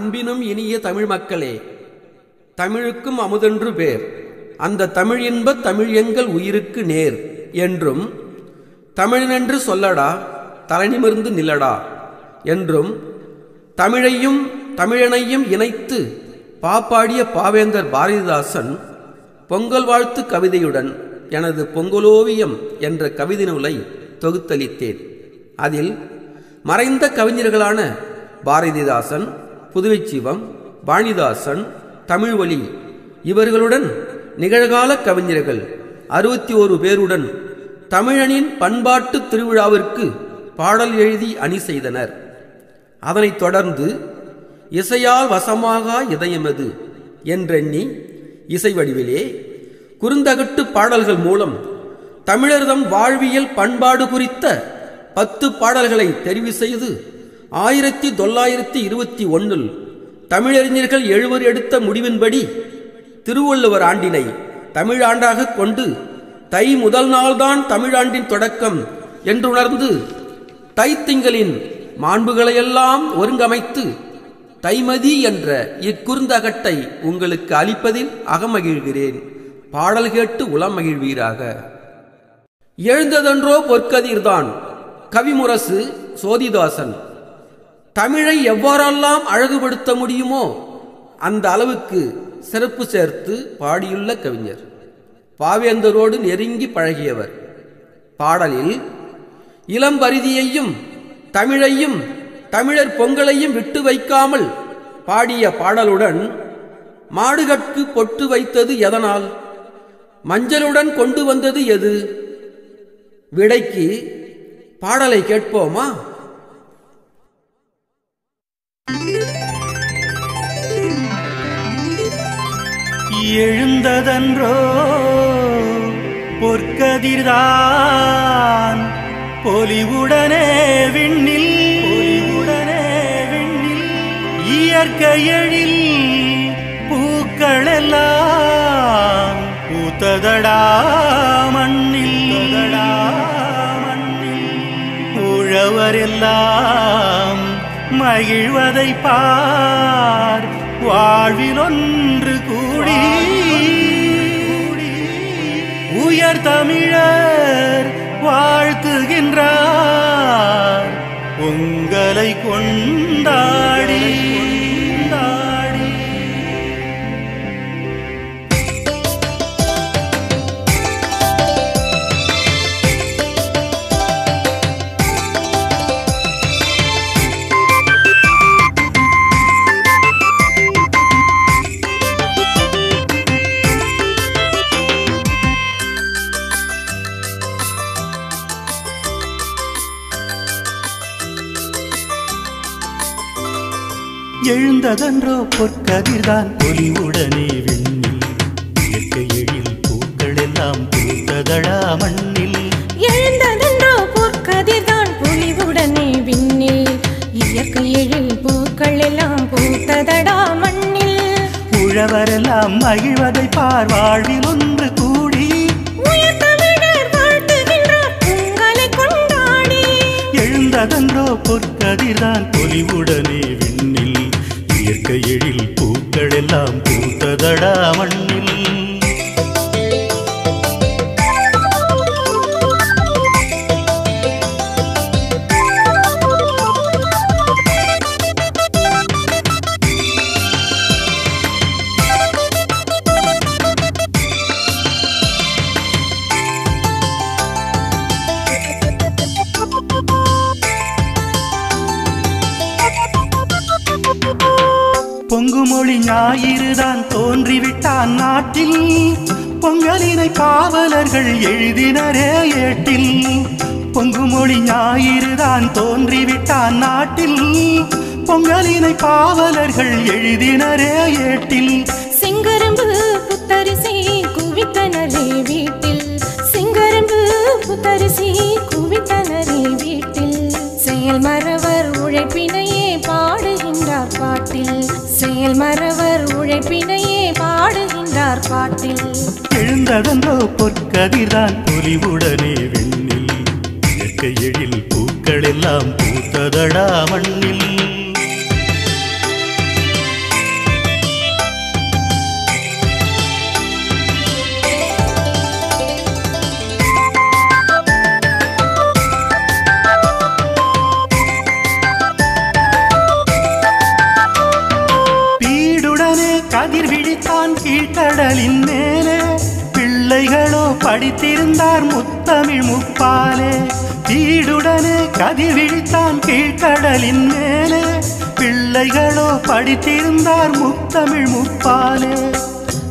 அன்பினும் இனிய தமிழ் மக்களே தமிழுக்கும் அமுதென்று பேர். அந்த தமிழ் இன்பத் தமிழ் எங்கள் உயிருக்கு நேர் என்றும் தமிழனென்று சொல்லடா தலைநிமிர்ந்து நில்லடா என்றும் தமிழையும் தமிழனையும் இணைத்து பாப்பாடிய பாவேந்தர் பாரதிதாசன் பொங்கல் வாழ்த்து கவிதையுடன் எனது பொங்கலோவியம் என்ற கவிதை நூலை தொகுத்தளித்தேன். அதில் மறைந்த கவிஞர்களான பாரதிதாசன் புதுவைச்சிவம் வாணிதாசன் தமிழ்வழி இவர்களுடன் நிகழ்கால கவிஞர்கள் அறுபத்தி ஓரு பேருடன் தமிழனின் பண்பாட்டு திருவிழாவிற்கு பாடல் எழுதி அணி செய்தனர். அதனைத் தொடர்ந்து இசையால் வசமாக இதயமது என்றெண்ணி இசை வடிவிலே குறுந்தகட்டு பாடல்கள் மூலம் தமிழர்தம் வாழ்வியல் பண்பாடு குறித்த பத்து பாடல்களை தெரிவு செய்து ஆயிரத்தி தொள்ளாயிரத்தி இருபத்தி ஒன்றில் தமிழறிஞர்கள் எழுவர் எடுத்த முடிவின்படி திருவள்ளுவர் ஆண்டினை தமிழாண்டாக கொண்டு தை முதல் நாள்தான் தமிழாண்டின் தொடக்கம் என்றுணர்ந்து தைத்திங்களின் மாண்புகளையெல்லாம் ஒருங்கமைத்து தைமதி என்ற இக்குறுந்தகட்டை உங்களுக்கு அளிப்பதில் அகமகிழ்கிறேன். பாடல் கேட்டு உளம் மகிழ்வீராக. எழுந்ததென்றோ பொற்கதிர்தான் கவிமுரசு சோதிதாசன். தமிழை எவ்வாறெல்லாம் அழகுபடுத்த முடியுமோ அந்த அளவுக்கு சிறப்பு சேர்த்து பாடியுள்ள கவிஞர். பாவேந்தரோடு நெருங்கி பழகியவர். பாடலில் இளம்பரிதியையும் தமிழையும் தமிழர் பொங்கலையும் விட்டு வைக்காமல் பாடிய பாடலுடன் மாடுகட்கு பொட்டு வைத்தது எதனால்? மஞ்சளுடன் கொண்டு வந்தது எது? விடைக்கு பாடலை கேட்போமா? எழுந்ததன்றோ? பொற்கதிர்தான். பொலிவுடனே விண்ணில் பொலிவுடனே விண்ணில் இயற்கையழில் பூக்களெல்லாம் பூத்ததடா மண்ணில். ததடா மண்ணில். உழவரெல்லாம் மகிழ்வதை பார். வாழ்வில் தமிழர் வாழ்த்துகின்றார். உங்களை கொண்டு எழுந்ததன்றோ பொற்கதிர்தான். ஒளிவுடனே விண்ணில் இயற்கை எழில் பூக்கள் எல்லாம் பூத்ததழா மண்ணில். எழுந்ததென்றோ பொற்கதிர்தான் பொலிவுடனே விண்ணில் இயற்கை எழில் பூக்கள் எல்லாம் பூத்ததடா மண்ணில். உழவரெல்லாம் மகிழ்வதை பார் வாழ்வில் ஒன்று கூடி. எழுந்ததன்றோ பொற்கதிர்தான் ஒளிவுடனே விண்ணில். இயற்கை எழில் பூக்கள் எல்லாம் பூத்ததடா மண்ணில். நாட்டில் பொங்கலினை பாவலர்கள் எழுதினரே ஏட்டில். பொங்கு மொழி ஞாயிறுதான் தோன்றிவிட்டான் நாட்டில். பொங்கலினை பாவலர்கள் எழுதினரே ஏட்டில். சிங்கரம்பு புத்தரிசி குவித்தனரே வீட்டில். சிங்கரம்பு புத்தரிசி குவித்தனரே வீட்டில். செயல் மறவர் உழைப்பினையே பாடுகின்றார் பாட்டில். செயல் மறவர் உழைப்பினையே பா பாடுகின்றார் பாட்டில். எழுந்ததன்றோ பொற்கதிர்தான் பொலிவுடனே விண்ணில். இயற்கை எழில் பூக்கள் எல்லாம் பூத்ததடா மண்ணில். கடலின் மேலே பிள்ளைகளோ படித்திருந்தார் முத்தமிழ் முப்பாலே. வீடுடனே கதிவிழித்தான் கீழ்கடலின் மேலே பிள்ளைகளோ படித்திருந்தார் முத்தமிழ் முப்பாலே.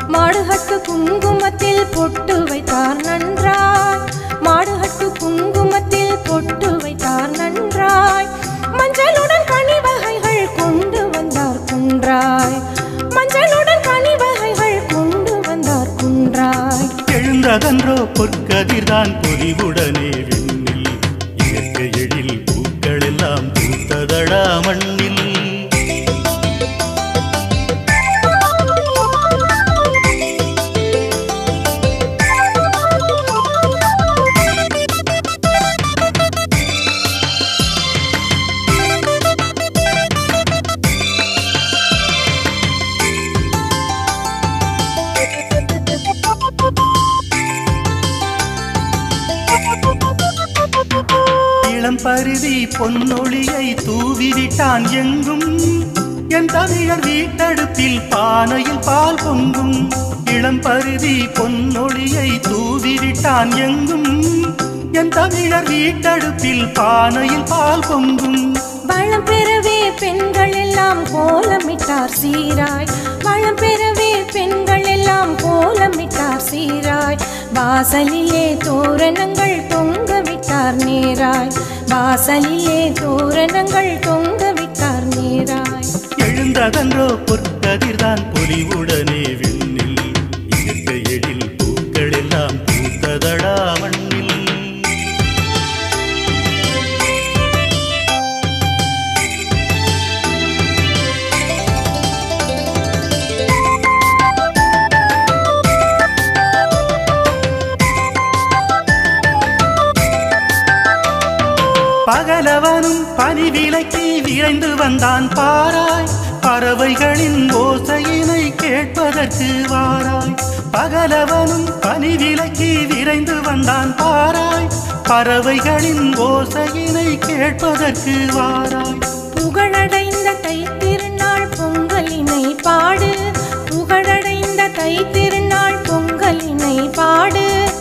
மாடுகட்டு குங்குமத்தில் பொட்டு வைத்தார் பொன்னொழியை தூவிவிட்டான் எங்கும். என் தமிழர் வீட்டடுப்பில் பானையில் பால் பொங்கும். இளம் பருதி பொன்னொழியை தூவிவிட்டான் எங்கும். என் தமிழர் வீட்டடுப்பில் பானையில் பால் பொங்கும். வளம் பெறவே பெண்கள் எல்லாம் கோலமிட்டார் சீராய். வளம் பெறவே பெண்கள் எல்லாம் கோலமிட்டார் சீராய். வாசலிலே தோரணங்கள் தொங்க விட்டார் நேராய். வாசலிலே தோரணங்கள் தொங்க விட்டார் நேராய். எழுந்ததன்றோ பொற்கதிர்தான் பொலிவுடனே விழு பகலவனும் பனி விலக்கி விரைந்து வந்தான் பாராய். பறவைகளின் ஓசையினை கேட்பதற்கு வாராய். பகலவனும் பனி விலக்கி விரைந்து வந்தான் பாராய். பறவைகளின் ஓசையினை கேட்பதற்கு வாராய். புகழடைந்த தைத்திருநாள் பொங்கலினை பாடு. புகழடைந்த தைத்திருநாள் பொங்கலினை பாடு.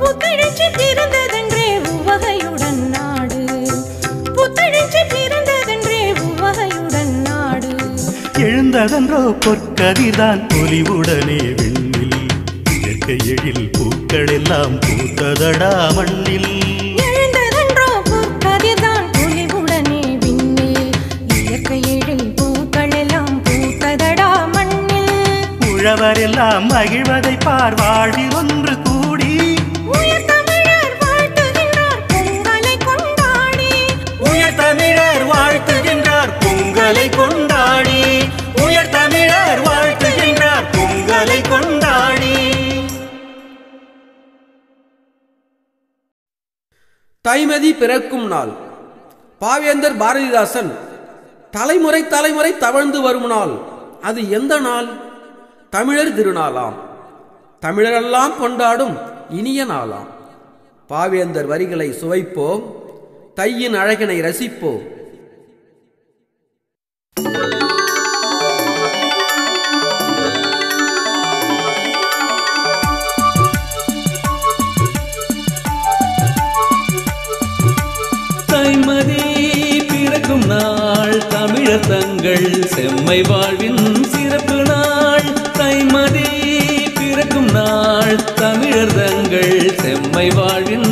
புத்தெழுச்சி எழுந்ததன்றோ பொற்கதிர்தான் பொலிவுடனே விண்ணில். இயற்கை எழில் பூக்கள் எல்லாம் பூத்ததடா மண்ணில். உழவரெல்லாம் மகிழ்வதை பார் வாழ்வில் ஒன்று கூடி. உயர் தமிழர் வாழ்த்துகின்றார் பொங்கலை கொண்டாடி. உயர் தமிழர் வாழ்த்துகின்றார் பொங்கலை கொண்டாடி தைமதி பிறக்கும் நாள். பாவேந்தர் பாரதிதாசன் தலைமுறை தலைமுறை தவழ்ந்து வரும் நாள். அது எந்த நாள்? தமிழர் திருநாளாம். தமிழரெல்லாம் கொண்டாடும் இனிய நாளாம். பாவேந்தர் வரிகளை சுவைப்போம் தையின் அழகினை ரசிப்போம். தங்கள் செம்மை வாழ்வின் சிறப்பு நாள் தைமதி பிறக்கும் நாள் தமிழர் தங்கள் செம்மை வாழ்வின்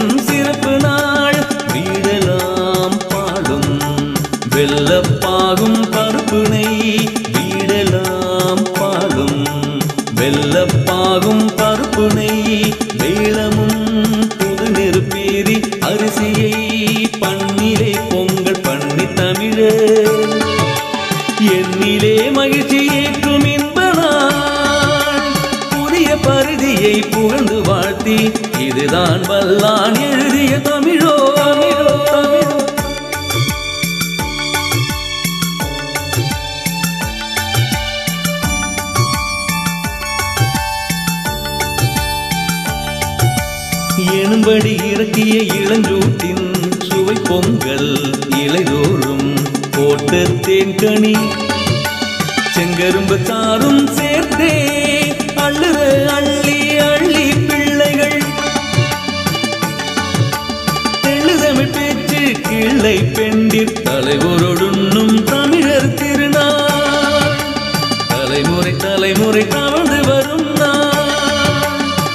மனதிலே மகிழ்ச்சி ஏற்றும் இன்பனான் புதிய பருதியை புகழ்ந்து வாழ்த்தி இதுதான் வல்லான் எழுதிய தமிழோ தமிழோ தமிழோ. எனும்படி இறக்கிய இளஞ்சூட்டின் சுவை பொங்கல் இலைதோறும் போட்ட தேன்கனி செங்கரும்பு தாரும் சேர்த்தே. அள்ளுற அள்ளி அள்ளி பிள்ளைகள். தெழுதமிழ் பேச்சு கிள்ளை பெண்டிர். தலைவரோடுண்ணும் தமிழர் திருநாள். தலைமுறை தலைமுறை தவழ்ந்து வரும்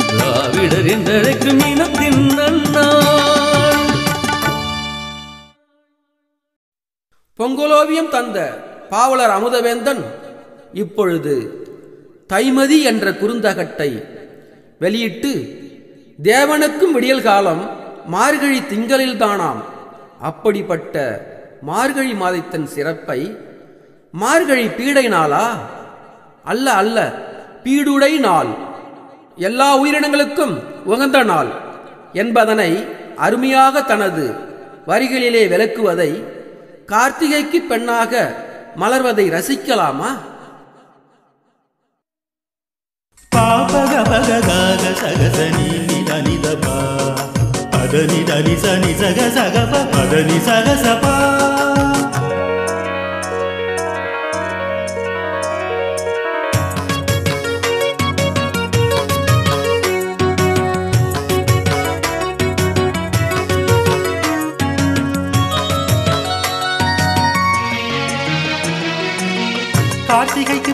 திராவிடர் என்றழைக்கும் இனத்தின் நன்னா பொங்கலோவியம் தந்த பாவலர் அமுதவேந்தன் இப்பொழுது தைமதி என்ற குறுந்தகட்டை வெளியிட்டு தேவனுக்கும் விடியல் காலம் மார்கழி திங்களில்தானாம். அப்படிப்பட்ட மார்கழி மாதத்தின் சிறப்பை மார்கழி பீடை நாளா? அல்ல அல்ல பீடுடை நாள். எல்லா உயிரினங்களுக்கும் உகந்த நாள். என்பதனை அருமையாக தனது வரிகளிலே விளக்குவதை கார்த்திகைக்கு பெண்ணாக மலர்வதை ரசிக்கலாமா? పాపగ పగ గగ సగ సని నిద నిద పా పద నిద ని సని సగ సగ ప పద ని సగ స పా கார்த்திகைக்கு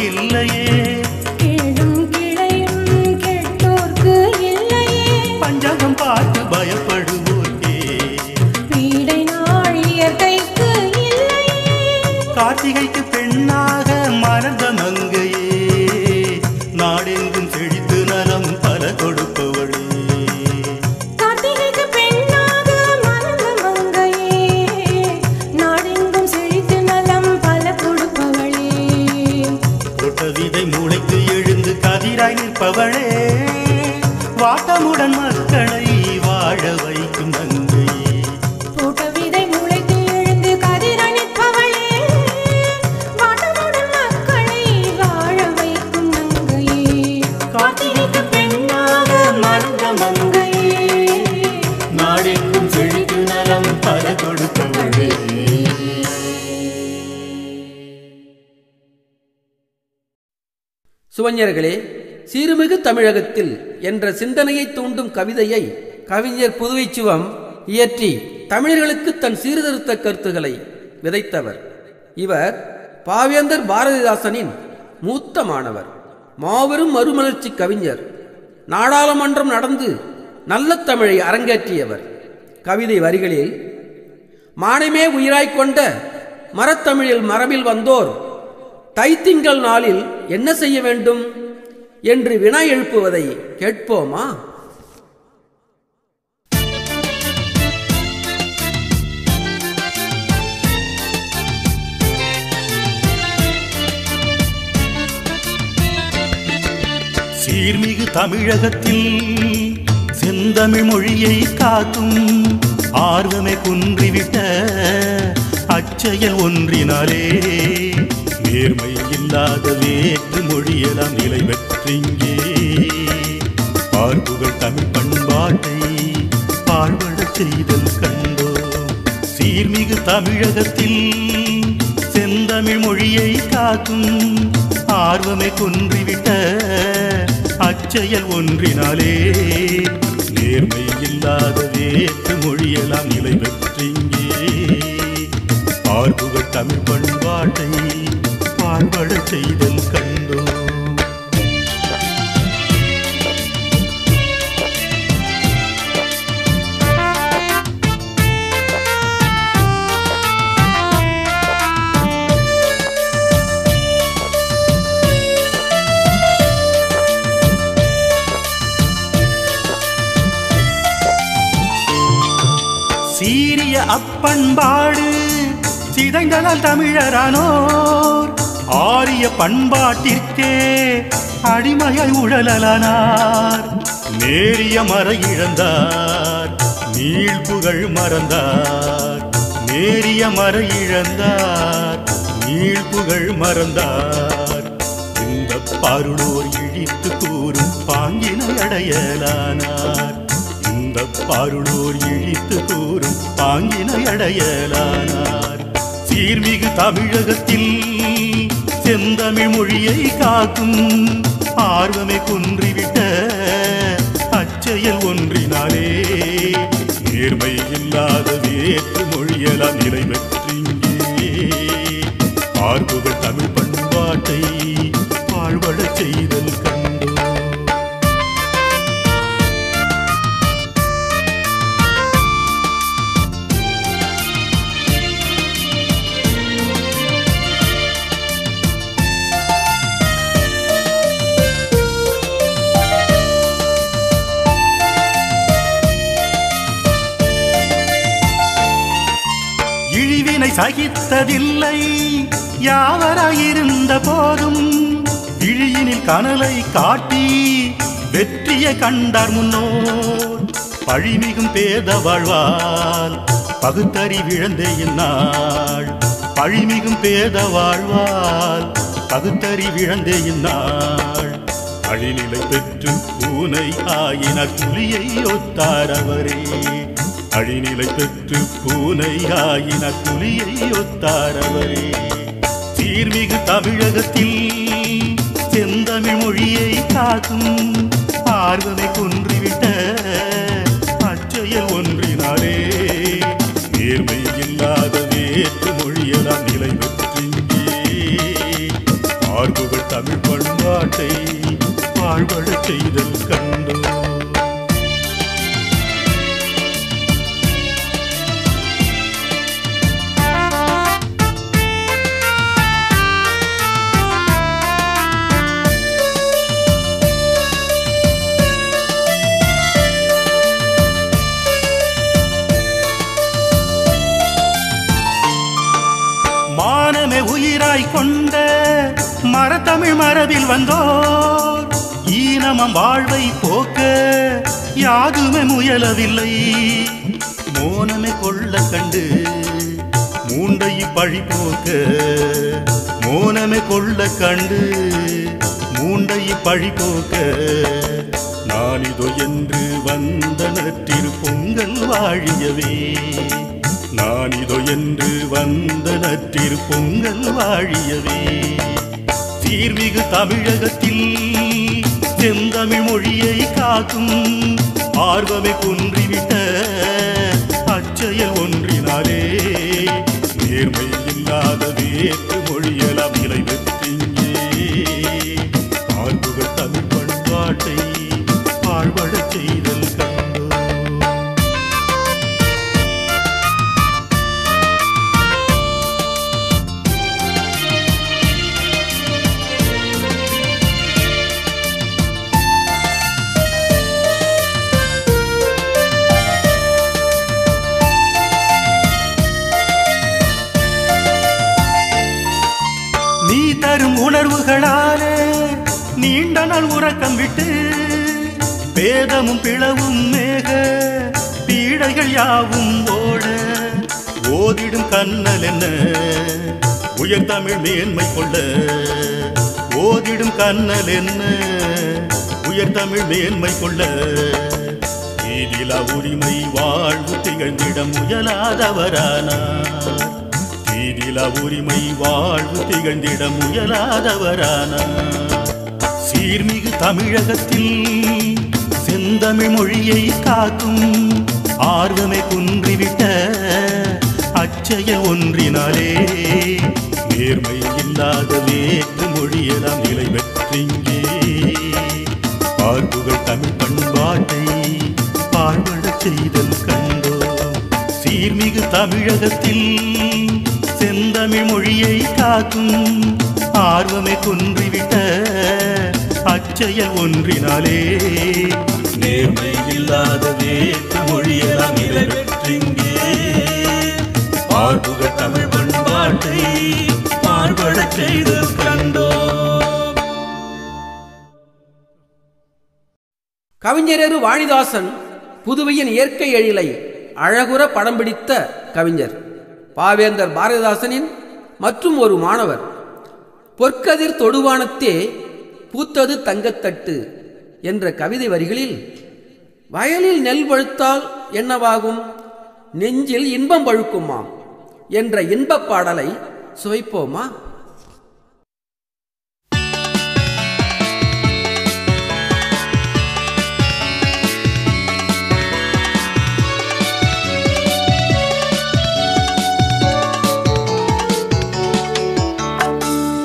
இல்லையே. சுவஞர்களே சீருமிகு தமிழகத்தில் என்ற சிந்தனையை தூண்டும் கவிதையை கவிஞர் புதுவை சிவம் இயற்றி தமிழர்களுக்கு தன் சீர்திருத்த கருத்துக்களை விதைத்தவர். இவர் பாவேந்தர் பாரதிதாசனின் மூத்த மாணவர் மாபெரும் மறுமலர்ச்சி கவிஞர் நாடாளுமன்றம் நடந்து நல்ல தமிழை அரங்கேற்றியவர். கவிதை வரிகளில் மானமே உயிராய்க் கொண்ட மரத்தமிழில் மரபில் வந்தோர் தைத்திங்கள் நாளில் என்ன செய்ய வேண்டும் என்று வினா எழுப்புவதை கேட்போமா? சீர்மிகு தமிழகத்தில் செந்தமிழ் மொழியை காக்கும் ஆர்வமே குன்றிவிட்ட அச்செயல் ஒன்றினாலே நேர்மை இல்லாத வேற்று மொழியெல்லாம் நிலை பெற்றிங்கே. பார்ப்புகள் தமிழ் பண்பாட்டை பாழ்பட செய்தல் கண்டோம். சீர்மிகு தமிழகத்தில் செந்தமிழ் மொழியை காக்கும் ஆர்வமே கொன்றிவிட்ட அச்செயல் ஒன்றினாலே. நேர்மை இல்லாத வேற்று மொழியெல்லாம் நிலை பெற்றிங்கே. பார்ப்புகள் தமிழ் பண்பாட்டை பாழ்படச் செய்தல் கண்டோ சீரிய அப்பண்பாடு சிதைந்ததால் தமிழரானோ ஆரிய பண்பாட்டிற்கே அடிமையாய் உழலலானார். நேரிய மர இழந்தார் நீள் புகழ் மறந்தார். நேரிய மர இழந்தார் நீள் புகழ் மறந்தார். இந்த பருளோர் இழித்து கூறும் பாங்கினை அடையலானார். இந்த பருளோர் இழித்து கூறும் பாங்கினை அடையலானார். சீர்மிகு தமிழகத்தில் செந்தமிழ் மொழியை காக்கும் ஆர்வமே குன்றிவிட்ட அச்செயல் ஒன்றினாலே நேர்மை இல்லாத வேற்று மொழியெல்லாம் நிலை பெற்றிங்கே. பார்ப்புகள் தமிழ் பண்பாட்டை வாழ்வடச் செய்தல் கண் சகித்ததில்லை. யாவராயிருந்த போதும் இழியினில் கனலை காட்டி வெற்றிய கண்டார் முன்னோர். பழிமிகும் பேத வாழ்வால் பகுத்தறி விழந்தே இந்நாள். பழிமிகும் பேத வாழ்வால் பகுத்தறி விழந்தே இந்நாள். அழிநிலை பெற்று பூனை ஆயினார் புலியை ஒத்தார் அவரே. அழிநிலை பெற்று பூனையாயின ஆயினார் புலியை ஒத்தார் சீர்மிகு தமிழகத்தில் செந்தமிழ் மொழியை காக்கும் ஆர்வமை கொன்றுவிட்ட அச்செயல் ஒன்றினாலே. நேர்மை இல்லாத வேற்று மொழியெல்லாம் நிலை பெற்றிங்கே. ஆர்வங்கள் தமிழ் பண்பாட்டை வாழ்வழச் செய்தல் கண் தமிழ் மரபில் வந்தோர். ஈனமம் வாழ்வை போக்க யாதுமே முயலவில்லை. மோனமே கொள்ள கண்டு மூண்டை பழி போக்க மோனமே கொள்ள கண்டு மூண்டை பழி போக்க நானிதோ என்று வந்த நற்றிரு பொங்கல் வாழியவே. நானிதோ என்று வந்த நற்றிரு பொங்கல் வாழியவே. சீர்மிகு தமிழகத்தில் செந்தமிழ் மொழியை காக்கும் ஆர்வமே குன்றிவிட்ட அச்செயல் ஒன்றினாலே நேர்மை இல்லாத வேற்று மொழியெல்லாம் நிலை பெற்றிங்கே ஆழ்வுகள் தமிழ் பண்பாட்டை ஆழ்வழச் செய்தல் நீண்ட நாள் உறக்கம் விட்டு பேதமும் பிளவும் மேக பீடைகள் யாவும் ஓட ஓதிடும் கண்ணல் என்ன? உயர் தமிழ் மேன்மை கொள்ள ஓதிடும் கண்ணல் என்ன? உயர் தமிழ் மேன்மை கொள்ள. நீதில உரிமை வாழ்வு திகழ்ந்திடம் முயலாதவரானார் நீதில உரிமை வாழ்வு திகழ்ந்திடம் முயலாதவரானார் சீர்மிகு தமிழகத்தில் செந்தமிழ் மொழியை காக்கும் ஆர்வமை குன்றிவிட்ட அச்சய ஒன்றினாலே நேர்மை இல்லாத வேற்று மொழியெல்லாம் நிலை பெற்றிங்கே. பார்ப்புகள் தமிழ் பண்பாட்டை பாழ்வழச் செய்தல் கண்டோம் சீர்மிகு தமிழகத்தில் செந்தமிழ் மொழியை காக்கும் ஆர்வமே குன்றிவிட்ட அச்சய ஒன்றினாலே. நேர்மை இல்லாத வேற்று மொழியெல்லாம் நிலை பெற்றிங்கே பார்ப்புகள் தமிழ் பண்பாட்டை பாழ்வழச் செய்தல் கண்டோம். கவிஞரேறு வாணிதாசன் புதுவையின் இயற்கை எழிலை அழகுற படம் பிடித்த கவிஞர். பாவேந்தர் பாரதிதாசனின் மற்றும் ஒரு மாணவர். பொற்கதிர் தொடுவானத்தே பூத்தது தங்கத்தட்டு என்ற கவிதை வரிகளில் வயலில் நெல் பழுத்தால் என்னவாகும்? நெஞ்சில் இன்பம் பழுக்குமாம் என்ற இன்பப் பாடலை சுவைப்போமா?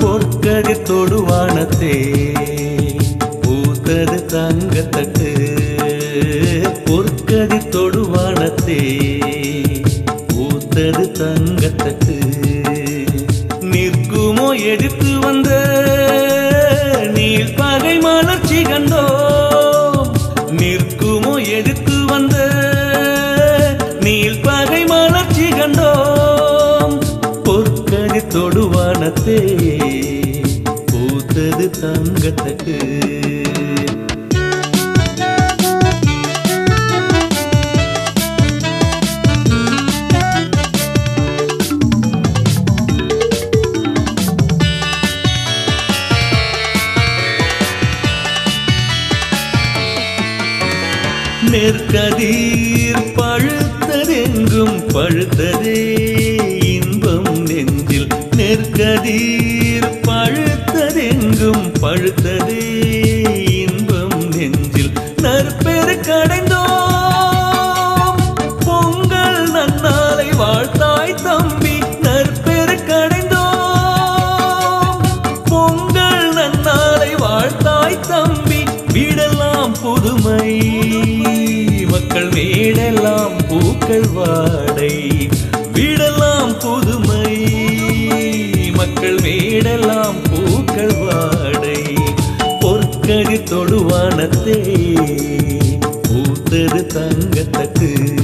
பொற்கதி தொடுவானத்தே பூத்தது தொடுவானத்தே பூத்தது தங்கத்தட்டு. நிற்குமோ எதிர்த்து வந்த நீர் பகை மலர்ச்சி கண்டோ நிற்குமோ எதிர்த்து வந்த நீர் பகை மலர்ச்சி கண்டோம் பொற்கதி தொடுவானத்தே பூத்தது தங்கத்தட்டு. பொங்கல் வாழ்த்தாய் தம்பி. நற்பெரு கடைந்தோம். பொங்கல் நன்னாளை வாழ்த்தாய் தம்பி. வீடெல்லாம் புதுமை. மக்கள் வீடெல்லாம் பூக்கள் வாடை. வீடெல்லாம் புதுமை. மக்கள் வீடெல்லாம் பூக்கள் வாடை. பொற்கடி தொடுவானத்தே. பூத்தது தங்கத்தட்டு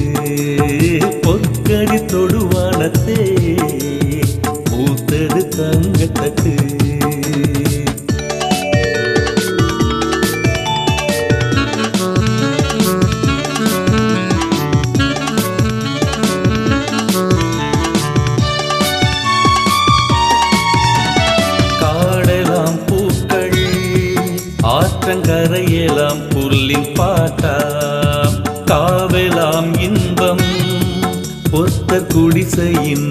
குடிசையின்